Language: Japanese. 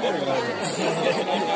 ハハハハ!